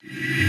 you